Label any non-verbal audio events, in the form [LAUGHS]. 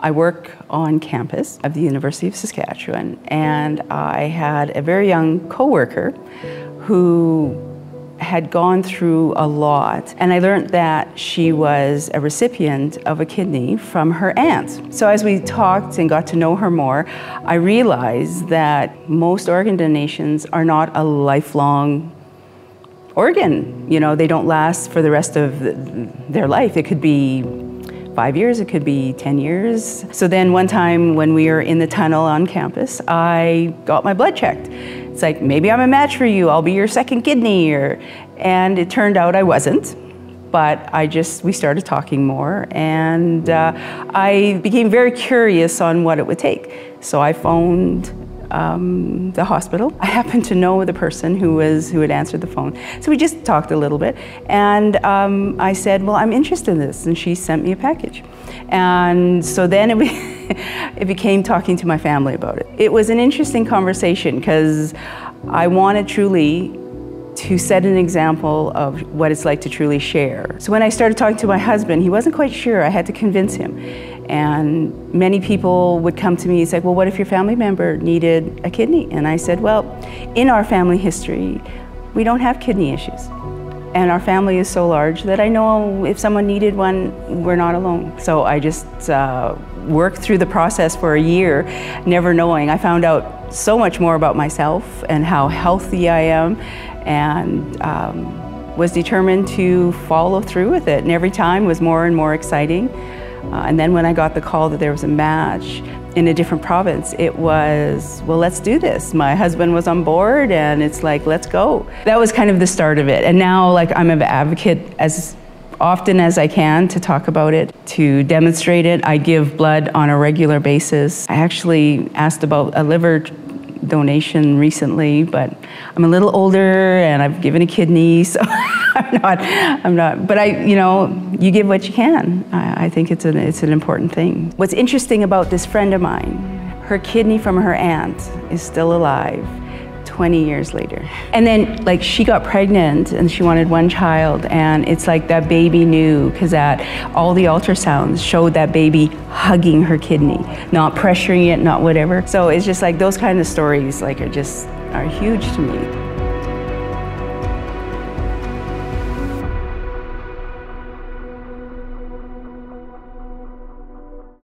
I work on campus of the University of Saskatchewan, and I had a very young coworker who had gone through a lot, and I learned that she was a recipient of a kidney from her aunt. So as we talked and got to know her more, I realized that most organ donations are not a lifelong organ. You know, they don't last for the rest of their life. It could be five years, it could be 10 years. So then one time when we were in the tunnel on campus, I got my blood checked. It's like, maybe I'm a match for you, I'll be your second kidney. Or, and it turned out I wasn't but I just, we started talking more and uh, I became very curious on what it would take. So I phoned um, the hospital. I happened to know the person who was who had answered the phone, so we just talked a little bit. And um, I said, "Well, I'm interested in this," and she sent me a package. And so then it, be [LAUGHS] it became talking to my family about it. It was an interesting conversation because I wanted truly to set an example of what it's like to truly share. So when I started talking to my husband, he wasn't quite sure. I had to convince him. And many people would come to me and say, well, what if your family member needed a kidney? And I said, well, in our family history, we don't have kidney issues. And our family is so large that I know if someone needed one, we're not alone. So I just uh, worked through the process for a year, never knowing. I found out so much more about myself and how healthy I am, and um, was determined to follow through with it. And every time was more and more exciting. Uh, and then when I got the call that there was a match in a different province, it was, well, let's do this. My husband was on board and it's like, let's go. That was kind of the start of it. And now like I'm an advocate as often as I can to talk about it, to demonstrate it. I give blood on a regular basis. I actually asked about a liver donation recently, but I'm a little older and I've given a kidney, [LAUGHS] so I'm not, I'm not, but I, you know, you give what you can. I, I think it's an, it's an important thing. What's interesting about this friend of mine, her kidney from her aunt is still alive. 20 years later. And then like she got pregnant and she wanted one child and it's like that baby knew because that all the ultrasounds showed that baby hugging her kidney, not pressuring it, not whatever. So it's just like those kind of stories like are just are huge to me.